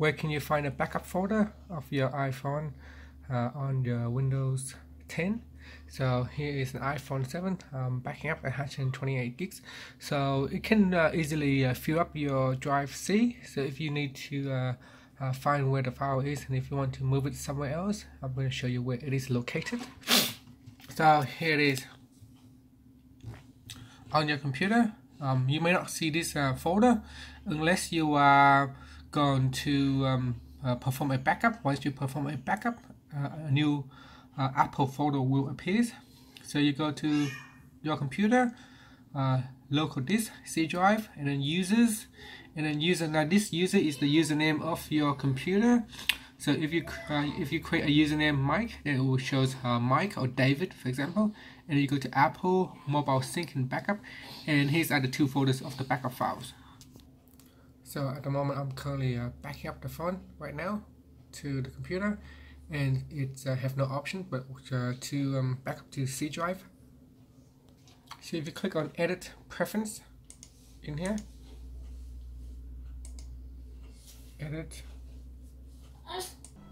where can you find a backup folder of your iPhone uh, on your Windows 10 so here is an iPhone 7 um, backing up at 128 gigs. So it can uh, easily uh, fill up your drive C. So if you need to uh, uh, find where the file is and if you want to move it somewhere else I'm going to show you where it is located. So here it is. On your computer um, you may not see this uh, folder unless you are going to um, uh, perform a backup. Once you perform a backup, uh, a new uh, Apple folder will appear. So you go to your computer, uh, local disk, C drive, and then users, and then user. Now this user is the username of your computer. So if you uh, if you create a username Mike, then it will show uh, Mike or David, for example. And you go to Apple Mobile Sync and Backup, and here's are the two folders of the backup files. So at the moment I'm currently uh, backing up the phone right now to the computer and it uh, have no option but uh, to um, back up to C drive. So if you click on edit preference in here, edit,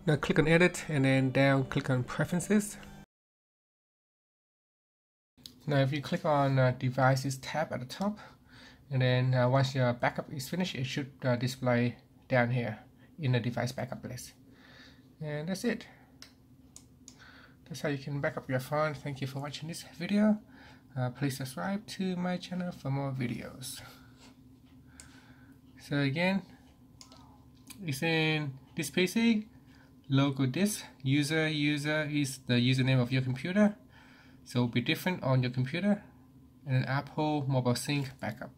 now click on edit and then down click on preferences. Now if you click on uh, devices tab at the top, and then uh, once your backup is finished it should uh, display down here in the device backup list. And that's it. That's how you can back up your phone. Thank you for watching this video. Uh, please subscribe to my channel for more videos. So again it's in this PC local disk user user is the username of your computer. So it'll be different on your computer. And an Apple mobile sync backup